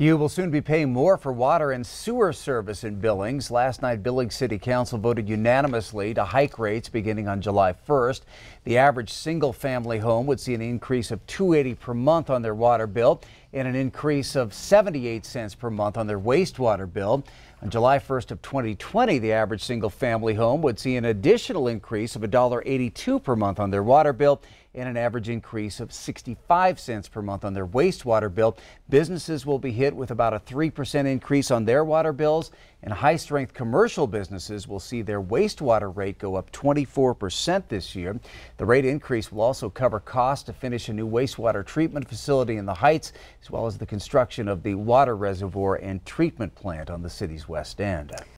You will soon be paying more for water and sewer service in Billings. Last night, Billings City Council voted unanimously to hike rates beginning on July 1st. The average single family home would see an increase of 280 per month on their water bill and an increase of 78 cents per month on their wastewater bill. On July 1st of 2020, the average single family home would see an additional increase of $1.82 per month on their water bill and an average increase of 65 cents per month on their wastewater bill. Businesses will be hit with about a 3% increase on their water bills, and high strength commercial businesses will see their wastewater rate go up 24% this year. The rate increase will also cover costs to finish a new wastewater treatment facility in the Heights, as well as the construction of the water reservoir and treatment plant on the city's west end.